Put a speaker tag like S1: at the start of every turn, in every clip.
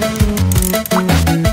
S1: Thank you.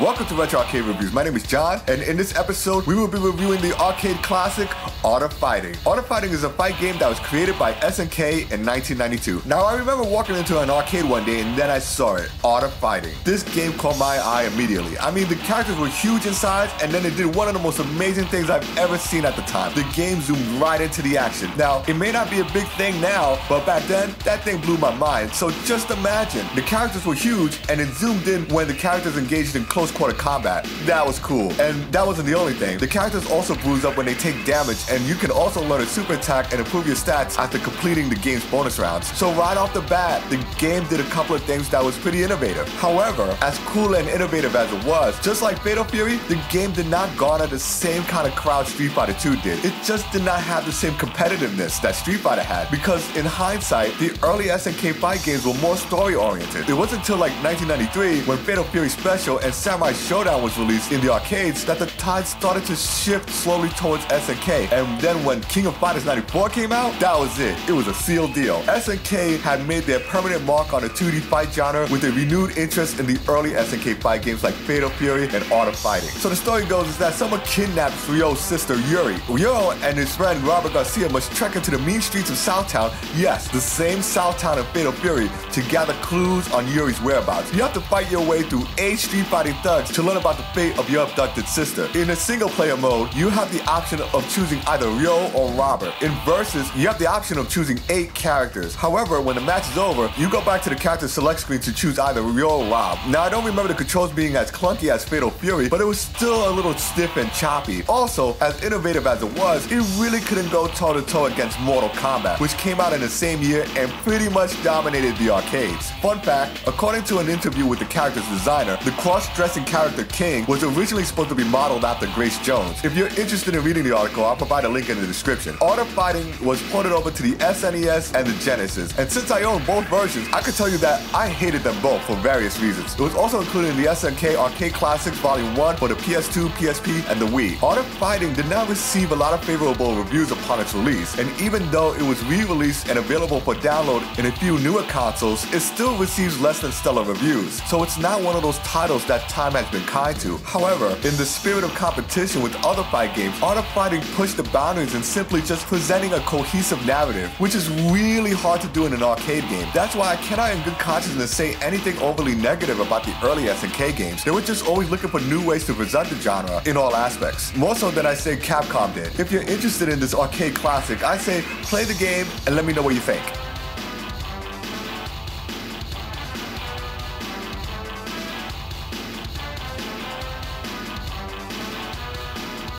S1: Welcome to Retro Arcade Reviews. My name is John, and in this episode, we will be reviewing the arcade classic Art of Fighting. Art of Fighting is a fight game that was created by SNK in 1992. Now, I remember walking into an arcade one day, and then I saw it, Art of Fighting. This game caught my eye immediately. I mean, the characters were huge in size, and then it did one of the most amazing things I've ever seen at the time. The game zoomed right into the action. Now, it may not be a big thing now, but back then, that thing blew my mind. So just imagine, the characters were huge, and it zoomed in when the characters engaged in close quarter combat. That was cool. And that wasn't the only thing. The characters also bruise up when they take damage, and you can also learn a super attack and improve your stats after completing the game's bonus rounds. So right off the bat, the game did a couple of things that was pretty innovative. However, as cool and innovative as it was, just like Fatal Fury, the game did not garner the same kind of crowd Street Fighter 2 did. It just did not have the same competitiveness that Street Fighter had because in hindsight, the early SNK fight games were more story oriented. It wasn't until like 1993 when Fatal Fury Special and Samurai Shodown was released in the arcades that the tide started to shift slowly towards SNK. And then when King of Fighters 94 came out, that was it. It was a sealed deal. SNK had made their permanent mark on the 2D fight genre with a renewed interest in the early SNK fight games like Fatal Fury and Art of Fighting. So the story goes is that someone kidnaps Ryo's sister Yuri. Ryo and his friend Robert Garcia must trek into the mean streets of Southtown, yes, the same Southtown of Fatal Fury, to gather clues on Yuri's whereabouts. You have to fight your way through eight street fighting thugs to learn about the fate of your abducted sister. In a single player mode, you have the option of choosing either Ryo or Robert. In Versus, you have the option of choosing eight characters. However, when the match is over, you go back to the character select screen to choose either Ryo or Rob. Now, I don't remember the controls being as clunky as Fatal Fury, but it was still a little stiff and choppy. Also, as innovative as it was, it really couldn't go toe to toe against Mortal Kombat, which came out in the same year and pretty much dominated the arcades. Fun fact, according to an interview with the character's designer, the cross-dressing character King was originally supposed to be modeled after Grace Jones. If you're interested in reading the article, I'll provide a link in the description. Art of Fighting was ported over to the SNES and the Genesis, and since I own both versions, I can tell you that I hated them both for various reasons. It was also included in the SNK Arcade Classics Volume 1 for the PS2, PSP, and the Wii. Art of Fighting did not receive a lot of favorable reviews upon its release, and even though it was re-released and available for download in a few newer consoles, it still receives less than stellar reviews. So it's not one of those titles that time has been kind to. However, in the spirit of competition with other fight games, Art of Fighting pushed the boundaries and simply just presenting a cohesive narrative, which is really hard to do in an arcade game. That's why I cannot in good consciousness say anything overly negative about the early SNK games. They were just always looking for new ways to present the genre in all aspects. More so than I say Capcom did. If you're interested in this arcade classic, I say play the game and let me know what you think.